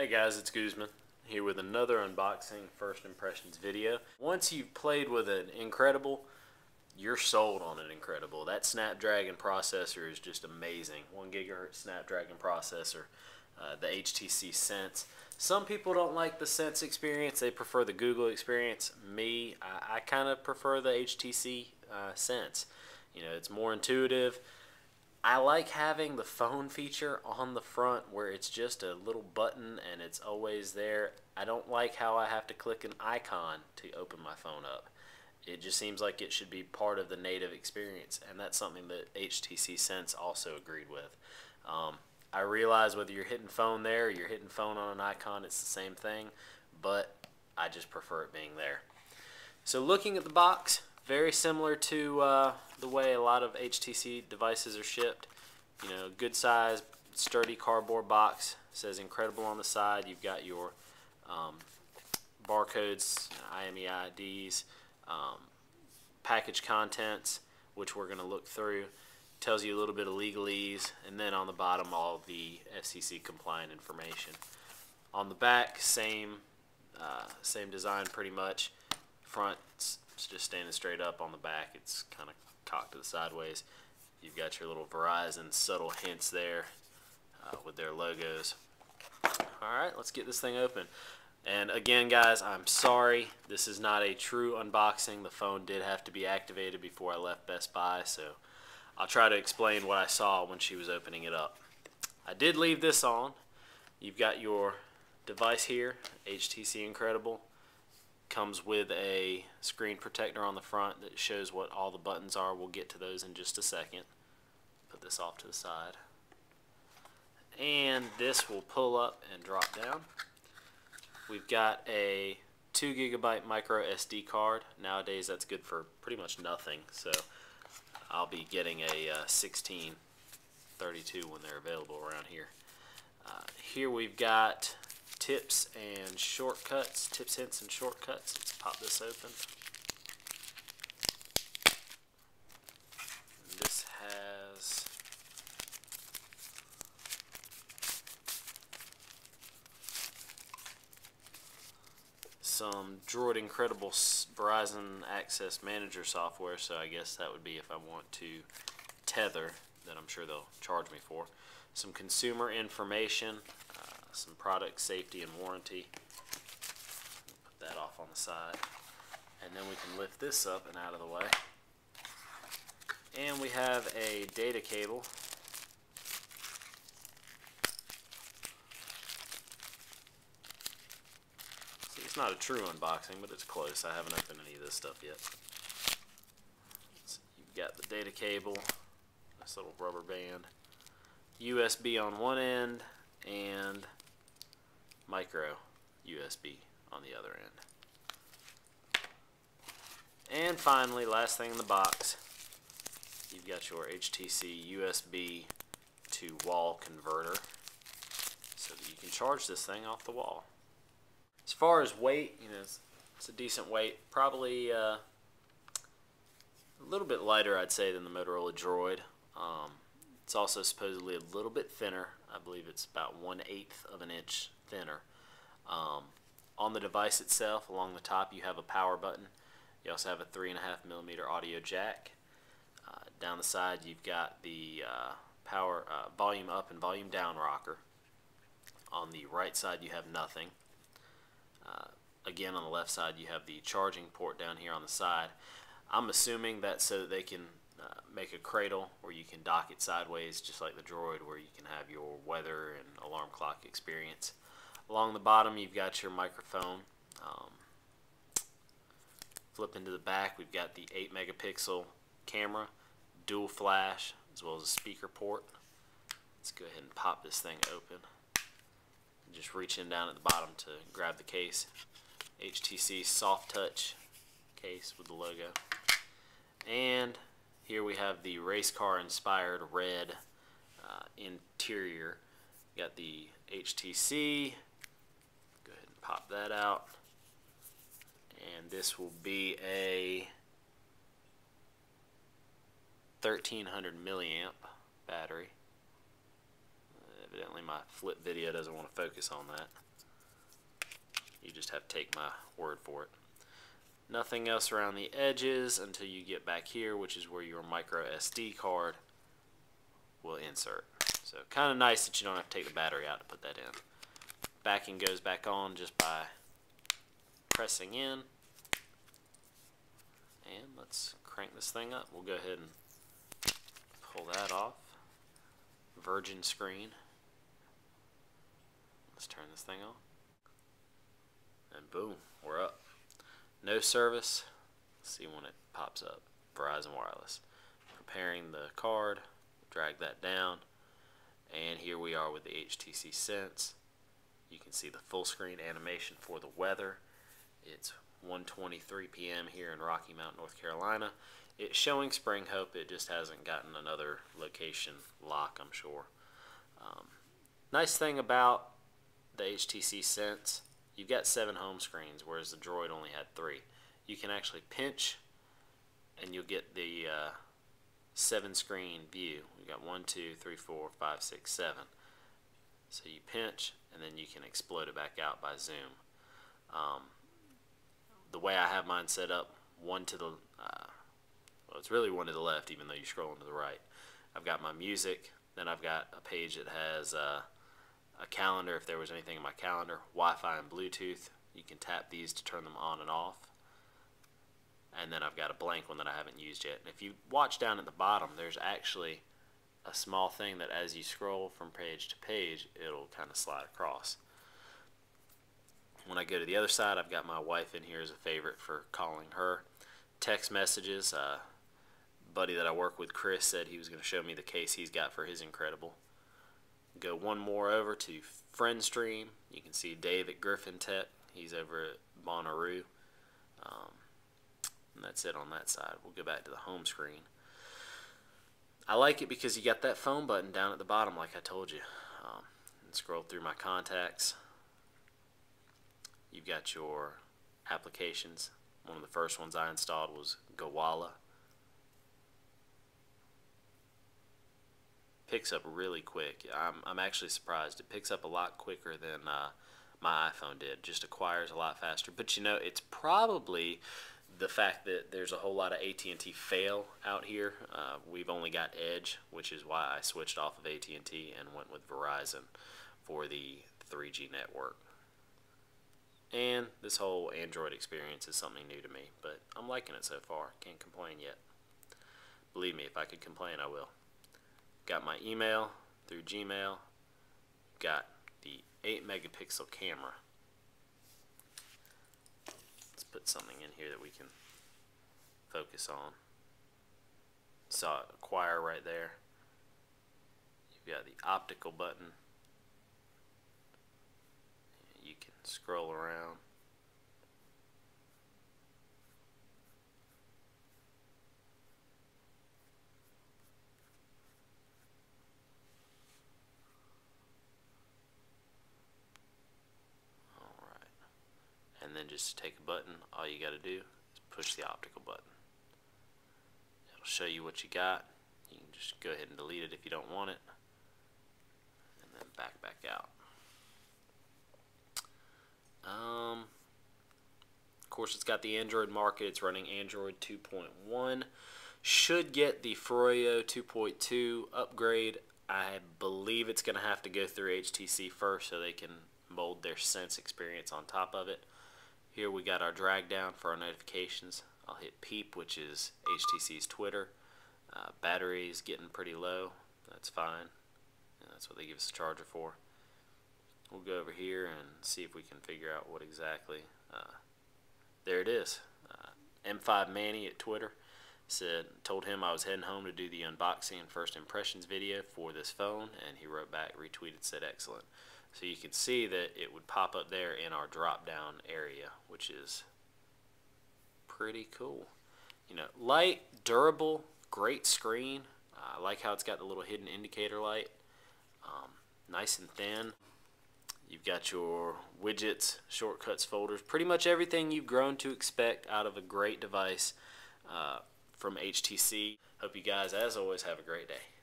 Hey guys, it's Guzman here with another unboxing first impressions video. Once you've played with an Incredible, you're sold on an Incredible. That Snapdragon processor is just amazing. One gigahertz Snapdragon processor, uh, the HTC Sense. Some people don't like the Sense experience. They prefer the Google experience. Me, I, I kind of prefer the HTC uh, Sense. You know, it's more intuitive. I like having the phone feature on the front where it's just a little button and it's always there. I don't like how I have to click an icon to open my phone up. It just seems like it should be part of the native experience, and that's something that HTC Sense also agreed with. Um, I realize whether you're hitting phone there or you're hitting phone on an icon, it's the same thing, but I just prefer it being there. So looking at the box, very similar to uh, the way a lot of HTC devices are shipped. You know, good size, sturdy cardboard box. Says Incredible on the side. You've got your um, barcodes, IMEIs, um, package contents, which we're going to look through. Tells you a little bit of legalese, and then on the bottom all the FCC compliant information. On the back, same uh, same design pretty much. Front just standing straight up on the back. It's kind of cocked to the sideways. You've got your little Verizon subtle hints there uh, with their logos. Alright, let's get this thing open. And again, guys, I'm sorry. This is not a true unboxing. The phone did have to be activated before I left Best Buy, so I'll try to explain what I saw when she was opening it up. I did leave this on. You've got your device here, HTC Incredible comes with a screen protector on the front that shows what all the buttons are. We'll get to those in just a second. Put this off to the side. And this will pull up and drop down. We've got a 2 gigabyte micro SD card. Nowadays that's good for pretty much nothing. So I'll be getting a uh, 1632 when they're available around here. Uh, here we've got tips and shortcuts, tips, hints, and shortcuts. Let's pop this open. This has some Droid Incredible Verizon Access Manager software, so I guess that would be if I want to tether, that I'm sure they'll charge me for. Some consumer information, some product safety and warranty. Put that off on the side. And then we can lift this up and out of the way. And we have a data cable. See, it's not a true unboxing, but it's close. I haven't opened any of this stuff yet. So you've got the data cable, this little rubber band, USB on one end, and micro USB on the other end. And finally, last thing in the box, you've got your HTC USB to wall converter so that you can charge this thing off the wall. As far as weight, you know, it's, it's a decent weight, probably uh, a little bit lighter, I'd say, than the Motorola Droid. Um, it's also supposedly a little bit thinner. I believe it's about one eighth of an inch thinner. Um, on the device itself, along the top, you have a power button. You also have a 3.5 millimeter audio jack. Uh, down the side, you've got the uh, power uh, volume up and volume down rocker. On the right side, you have nothing. Uh, again, on the left side, you have the charging port down here on the side. I'm assuming that so that they can uh, make a cradle where you can dock it sideways, just like the Droid, where you can have your weather and alarm clock experience. Along the bottom, you've got your microphone. Um, flip into the back, we've got the 8 megapixel camera, dual flash, as well as a speaker port. Let's go ahead and pop this thing open. Just reach in down at the bottom to grab the case. HTC Soft Touch case with the logo. And here we have the race car inspired red uh, interior. Got the HTC, Go ahead and pop that out and this will be a 1300 milliamp battery evidently my flip video doesn't want to focus on that You just have to take my word for it. Nothing else around the edges until you get back here, which is where your micro SD card will insert. So kind of nice that you don't have to take the battery out to put that in. Backing goes back on just by pressing in. And let's crank this thing up. We'll go ahead and pull that off. Virgin screen. Let's turn this thing on. And boom, we're up. No service. Let's see when it pops up. Verizon Wireless. Preparing the card. Drag that down. And here we are with the HTC Sense. You can see the full screen animation for the weather. It's 1.23 p.m. here in Rocky Mount, North Carolina. It's showing Spring Hope. It just hasn't gotten another location lock, I'm sure. Um, nice thing about the HTC Sense, you've got seven home screens, whereas the Droid only had three. You can actually pinch, and you'll get the uh, seven screen view. We've got one, two, three, four, five, six, seven. So you pinch, and then you can explode it back out by zoom. Um, the way I have mine set up, one to the, uh, well, it's really one to the left, even though you're scrolling to the right. I've got my music, then I've got a page that has uh, a calendar if there was anything in my calendar, Wi-Fi and Bluetooth. You can tap these to turn them on and off. And then I've got a blank one that I haven't used yet. And if you watch down at the bottom, there's actually a small thing that as you scroll from page to page, it'll kind of slide across. When I go to the other side, I've got my wife in here as a favorite for calling her. Text messages. Uh, buddy that I work with, Chris, said he was going to show me the case he's got for his Incredible. Go one more over to FriendStream. You can see David Griffin Tech. He's over at Bonnaroo. Um, and that's it on that side. We'll go back to the home screen. I like it because you got that phone button down at the bottom like I told you. Um, scroll through my contacts. You've got your applications. One of the first ones I installed was Gowalla. Picks up really quick. I'm, I'm actually surprised. It picks up a lot quicker than uh, my iPhone did. Just acquires a lot faster. But you know, it's probably the fact that there's a whole lot of AT&T fail out here. Uh, we've only got Edge, which is why I switched off of AT&T and went with Verizon for the 3G network. And this whole Android experience is something new to me, but I'm liking it so far. Can't complain yet. Believe me, if I could complain, I will. Got my email through Gmail. Got the 8 megapixel camera. Let's put something in here that we can focus on. Saw a acquire right there. You've got the optical button You can scroll around. Then just take a button, all you got to do is push the optical button. It'll show you what you got. You can just go ahead and delete it if you don't want it. And then back back out. Um, of course, it's got the Android market. It's running Android 2.1. Should get the Froyo 2.2 upgrade. I believe it's going to have to go through HTC first so they can mold their Sense experience on top of it. Here we got our drag down for our notifications. I'll hit Peep, which is HTC's Twitter. Uh, battery is getting pretty low. That's fine. that's what they give us a charger for we'll go over here and see if we can figure out what exactly. Uh, there it is. Uh, M5 Manny at Twitter said, told him I was heading home to do the unboxing and first impressions video for this phone, and he wrote back, retweeted, said excellent. So you can see that it would pop up there in our drop down area, which is pretty cool. You know, light, durable, great screen. Uh, I like how it's got the little hidden indicator light. Um, nice and thin. You've got your widgets, shortcuts, folders, pretty much everything you've grown to expect out of a great device uh, from HTC. Hope you guys, as always, have a great day.